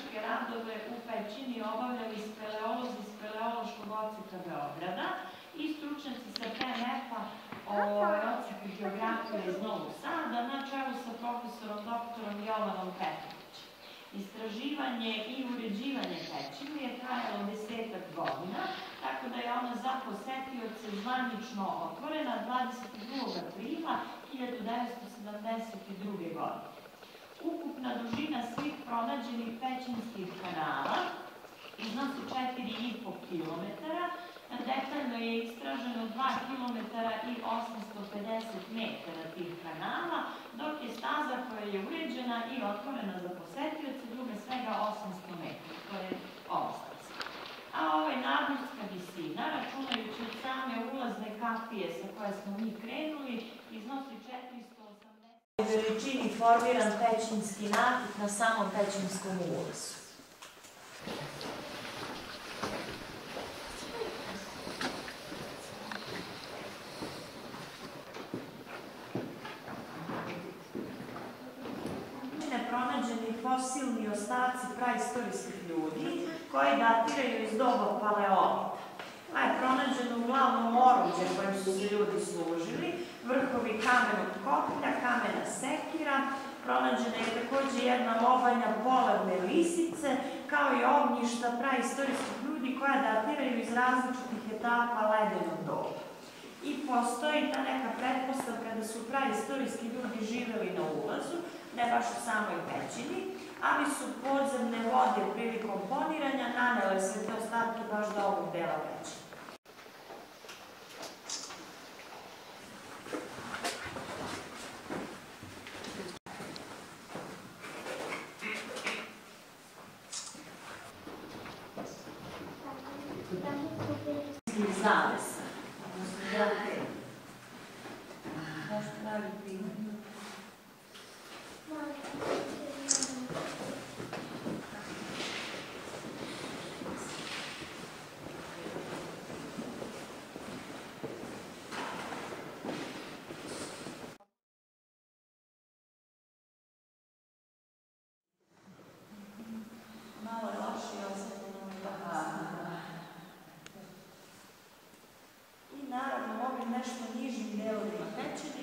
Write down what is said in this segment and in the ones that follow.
naučno-istraživačke radove u pećini obavljali speleolozi Speleološkog odseka Beograda i stručnjaci sa PNF-a odseka geografije iz Novog Sada na čelu sa profesorom doktorom Jovanom Petrovićem. Istraživanje i uređivanje pećine je trajalo desetak godina, tako da je ona za posetioce zvanično otvorena 22. aprila 1972. godine. Ukupna dužina svih pronađenih pećinskih kanala iznosi 4,5 km, detaljno je istraženo 2 km i 850 metara tih kanala, dok je staza koja je uređena i otvorena za posetioce druga svega 800 metara, to je ova. A ovo je nadmorska visina, računajući od same ulazne kapije sa koje smo mi krenuli, iznosi 480 veličini formiran pećinski nakit na samom pećinskom ulazu. pronađeni fosilni ostaci praistorijskih ljudi koji datiraju iz doba paleolita. Pa je uglavnom oruđe kojim su se ljudi služili, vrhovi kamenog koplja, kamena sekira, pronađena je takođe jedna lobanja polarne lisice, kao i ognjišta praistorijskih ljudi koja datiraju iz različitih etapa ledenog doba. I postoji ta neka pretpostavka da su praistorijski ljudi živeli na ulazu, ne baš u samoj pećini, ali su podzemne vode prilikom poniranja nanele sve te ostatke baš do ovog dela pećine. Gonçalves. Ah. Mostrar o? Mostrar o quê? Nešto nižim delovima pećine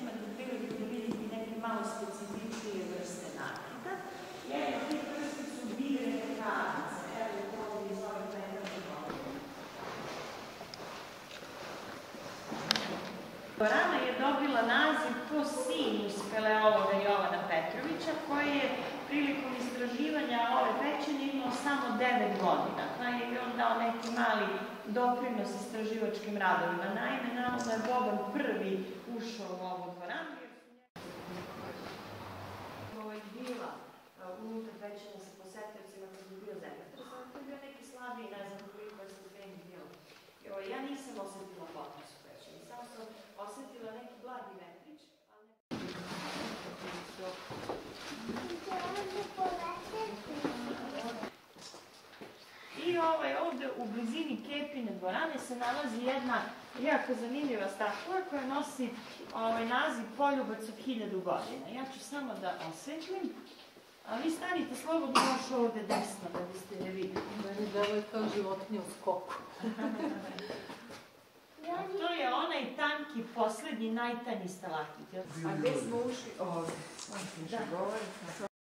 Dvorana je dobila naziv po sinu speleologa Jovana Petrovića, koji je prilikom istraživanja ove pećine imao samo 9 godina, pa je on dao neki mali doprinos istraživačkim radovima. Naime, navodno je Boban prvi ušao u ovu dvoranu, su njega bila unutar pećine sa posetiocima kad je bio zemljotres, to je neki slabiji, ne znam koliko je. Ja nisam osetila potres u pećini, samo sam osetila neki blagi vetrić, ali ne... I ovaj, ovde u blizini Kepine dvorane se nalazi jedna jako zanimljiva statua koja nosi ovaj, naziv Poljubac od hiljadu godina. Ja ću samo da osvetlim. A vi stanite slobodno još ovde desno da biste je vidjeli. Meni deluje kao životinja u skoku. To je onaj tanki, poslednji, najtanji stalaktit. A gde smo ušli? Ovde. Da.